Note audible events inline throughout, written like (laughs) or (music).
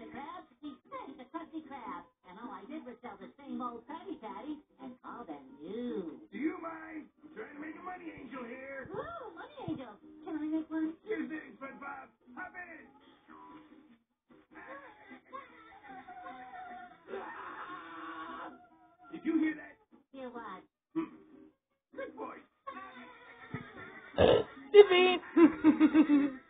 the crabs, he sent the Krusty Krab. And all I did was sell the same old patty patty and call them new. Do you mind? I'm trying to make a money angel here. Ooh, money angel. Can I make one? Sure thing, Bob. Hop in. (laughs) Did you hear that? Hear what? Hmm. Good voice. (laughs) Defeat. (laughs)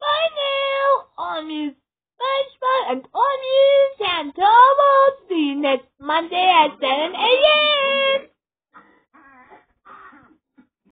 Bye Onions, Lunchbox, and Onions, and Thomas. See next Monday at 7.